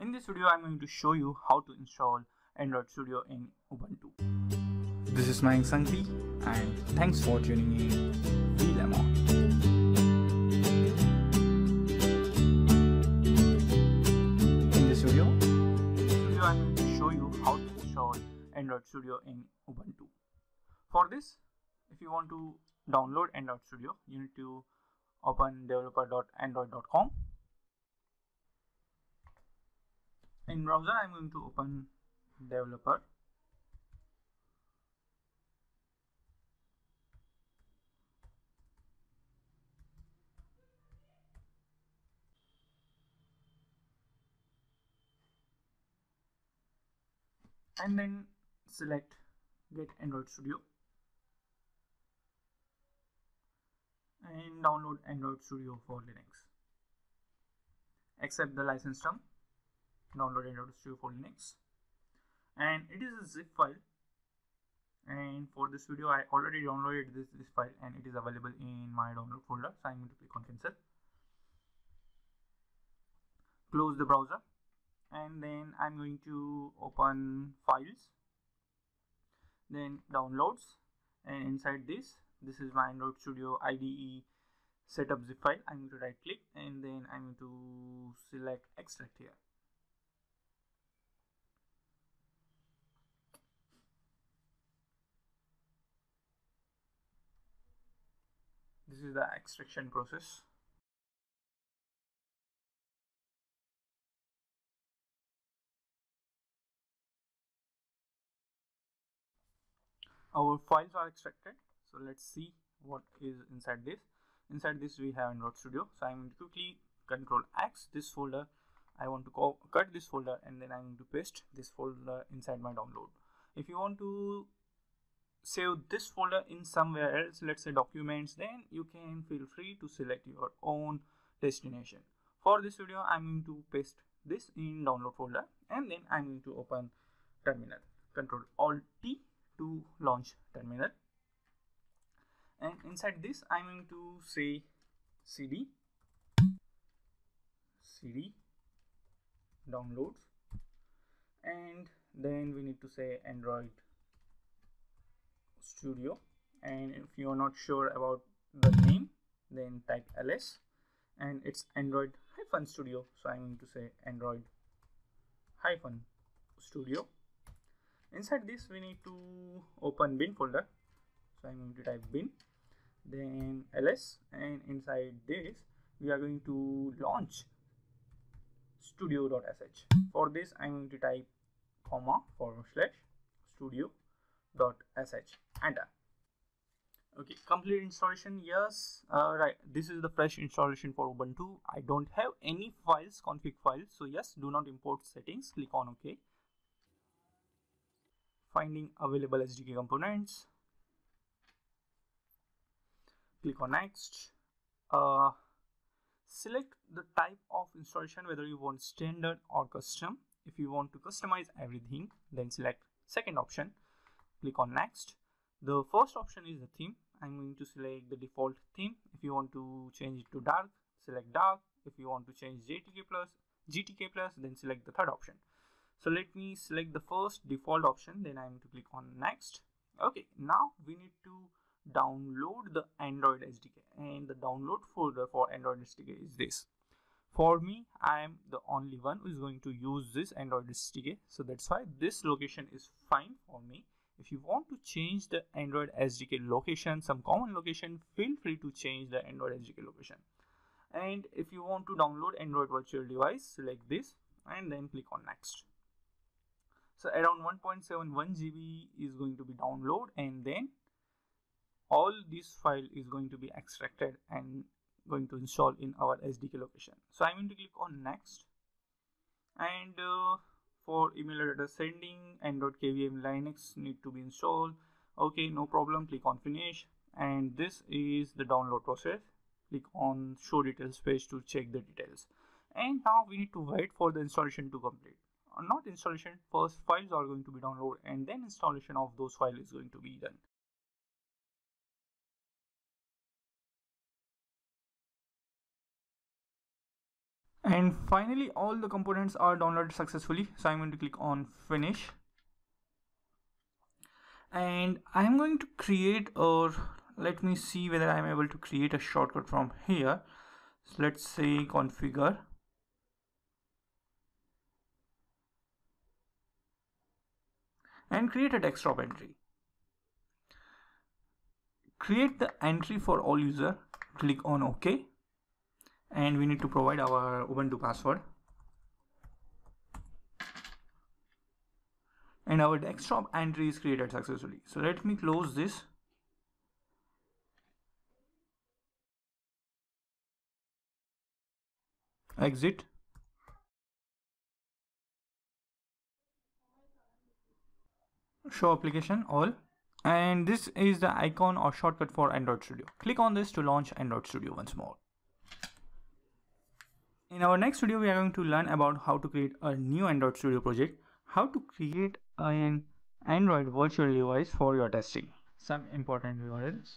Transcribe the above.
In this video, I'm going to show you how to install Android Studio in Ubuntu. This is Mayank Sanghvi and thanks for tuning in vLemonn. In this in this video I'm going to show you how to install Android Studio in Ubuntu. For this, if you want to download Android Studio, you need to open developer.android.com in browser I'm going to open developer. And then select get Android Studio. And download Android Studio for Linux. Accept the license term download Android Studio for Linux. And it is a zip file. And for this video I already downloaded this, this file and it is available in my download folder. So I'm going to click on cancel. Close the browser. And then I'm going to open files. Then downloads. And inside this this is my Android Studio IDE setup zip file. I'm going to right click and then I'm going to select extract here this is the extraction process. Our files are extracted. So let's see what is inside this. Inside this we have android studio. So i'm going to quickly control x this folder. I want to cut this folder and then i'm going to paste this folder inside my download. If you want to save this folder in somewhere else let's say documents then you can feel free to select your own destination. For this video i'm going to paste this in download folder and then i'm going to open terminal. Control alt t to launch terminal. And inside this I'm going to say cd cd downloads. And then we need to say android studio and if you are not sure about the name then type ls and it's android hyphen studio. So i'm going to say android hyphen studio. Inside this we need to open bin folder. So i'm going to type bin then ls and inside this we are going to launch studio.sh for this i'm going to type comma forward slash studio.sh enter okay complete installation yes uh, right this is the fresh installation for ubuntu i don't have any files config files so yes do not import settings click on ok finding available SDK components. Click on next. Uh, select the type of installation whether you want standard or custom. If you want to customize everything then select second option. Click on next. The first option is the theme. I'm going to select the default theme. If you want to change it to dark, select dark. If you want to change GTK plus, GTK plus, then select the third option so let me select the first default option then i'm going to click on next okay now we need to download the android sdk and the download folder for android sdk is this for me i am the only one who is going to use this android sdk so that's why this location is fine for me if you want to change the android sdk location some common location feel free to change the android sdk location. And if you want to download android virtual device select this and then click on next. So around 1.71 GB is going to be download and then all this file is going to be extracted and going to install in our SDK location. So I'm going to click on next. And uh, for email address sending Android KVM Linux need to be installed. Okay, no problem. Click on finish and this is the download process. Click on show details page to check the details. And now we need to wait for the installation to complete uh, not installation first files are going to be downloaded and then installation of those files is going to be done and finally all the components are downloaded successfully. So i'm going to click on finish. And i'm going to create or let me see whether i'm able to create a shortcut from here. So let's say configure. And create a desktop entry. Create the entry for all user. Click on ok and we need to provide our Ubuntu password. And our desktop entry is created successfully. So let me close this. Exit. Show application all. And this is the icon or shortcut for Android Studio. Click on this to launch Android Studio once more in our next video, we are going to learn about how to create a new Android Studio project, how to create an Android virtual device for your testing. Some important URLs.